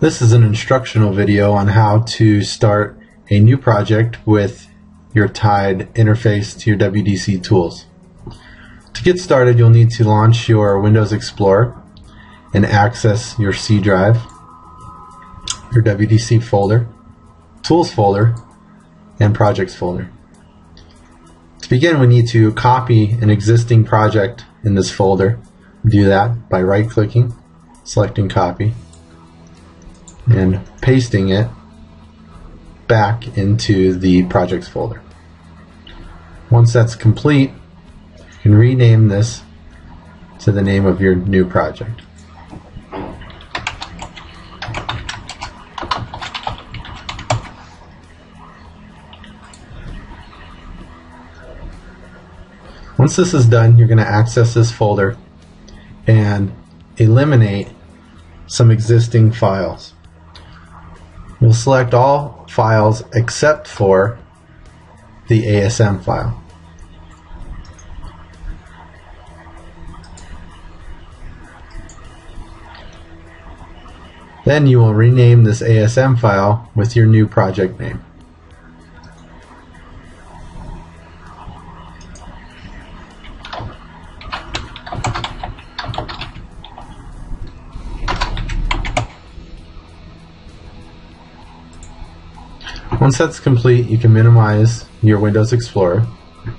This is an instructional video on how to start a new project with your Tide interface to your WDC tools. To get started, you'll need to launch your Windows Explorer and access your C drive, your WDC folder, Tools folder, and Projects folder. To begin, we need to copy an existing project in this folder. Do that by right-clicking, selecting Copy, and pasting it back into the projects folder. Once that's complete, you can rename this to the name of your new project. Once this is done, you're going to access this folder and eliminate some existing files. We'll select all files except for the ASM file. Then you will rename this ASM file with your new project name. Once that's complete, you can minimize your Windows Explorer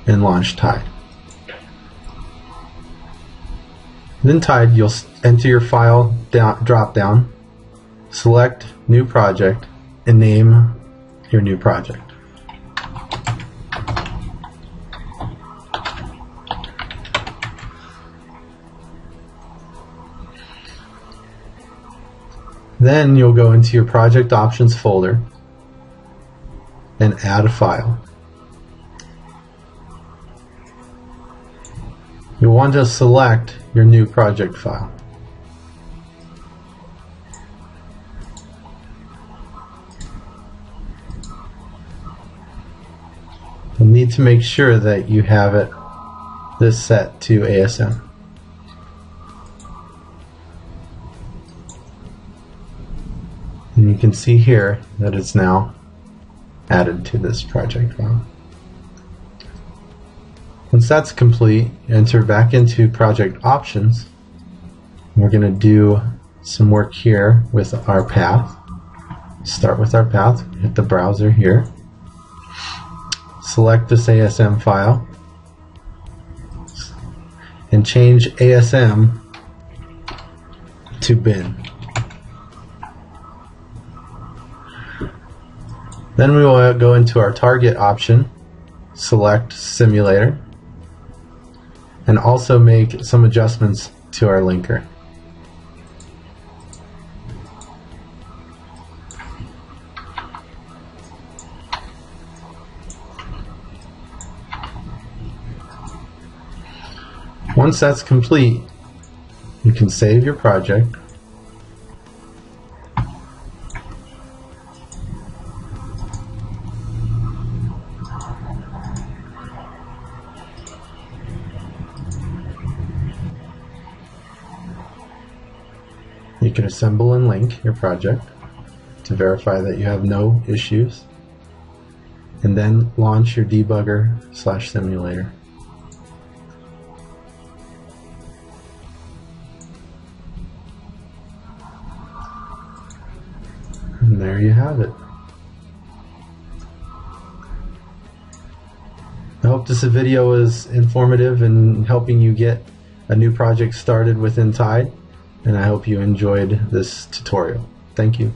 and launch Tide. Then Tide, you'll enter your file drop down, select New Project, and name your new project. Then you'll go into your project options folder and add a file. You'll want to select your new project file. You'll need to make sure that you have it this set to ASM. And you can see here that it's now added to this project file. Once that's complete, enter back into project options. We're going to do some work here with our path. Start with our path, hit the browser here. Select this ASM file and change ASM to bin. Then we will go into our target option, select simulator, and also make some adjustments to our linker. Once that's complete, you can save your project You can assemble and link your project to verify that you have no issues and then launch your debugger slash simulator. And there you have it. I hope this video was informative in helping you get a new project started within Tide and I hope you enjoyed this tutorial. Thank you.